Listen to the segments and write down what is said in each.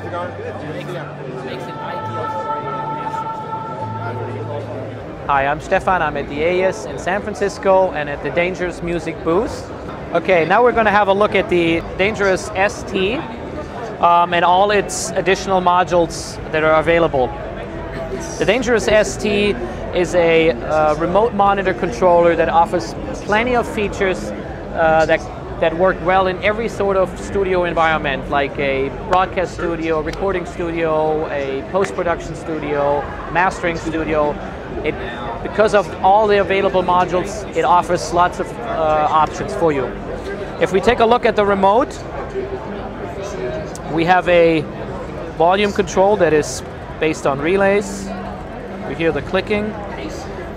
How's it going? Hi, I'm Stefan. I'm at the AES in San Francisco and at the Dangerous Music booth. Okay, now we're going to have a look at the Dangerous ST um, and all its additional modules that are available. The Dangerous ST is a uh, remote monitor controller that offers plenty of features uh, that that work well in every sort of studio environment, like a broadcast studio, recording studio, a post-production studio, mastering studio. It, because of all the available modules, it offers lots of uh, options for you. If we take a look at the remote, we have a volume control that is based on relays. We hear the clicking.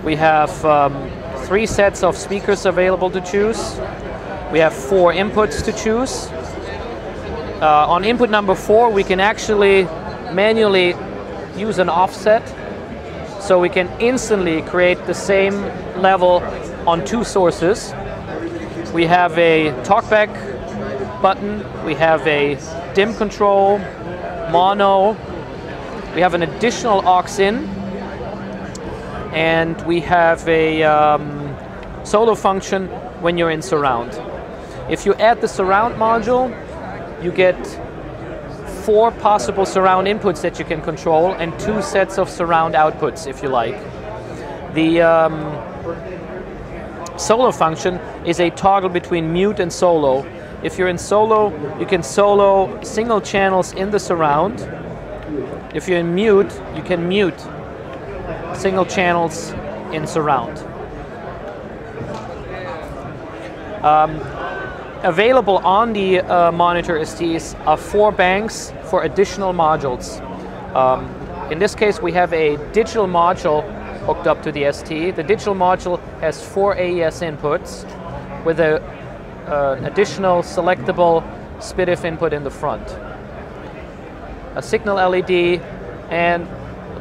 We have um, three sets of speakers available to choose. We have four inputs to choose. Uh, on input number four, we can actually manually use an offset so we can instantly create the same level on two sources. We have a talkback button, we have a dim control, mono, we have an additional aux in, and we have a um, solo function when you're in surround. If you add the surround module, you get four possible surround inputs that you can control and two sets of surround outputs if you like. The um, solo function is a toggle between mute and solo. If you're in solo, you can solo single channels in the surround. If you're in mute, you can mute single channels in surround. Um, available on the uh, monitor STs are four banks for additional modules. Um, in this case, we have a digital module hooked up to the ST. The digital module has four AES inputs with an uh, additional selectable SPDIF input in the front. A signal LED and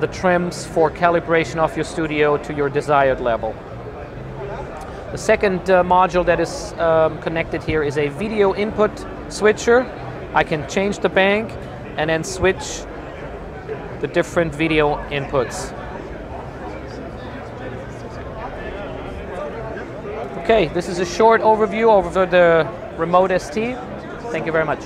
the trims for calibration of your studio to your desired level. The second uh, module that is um, connected here is a video input switcher. I can change the bank and then switch the different video inputs. Okay, this is a short overview over the remote ST. Thank you very much.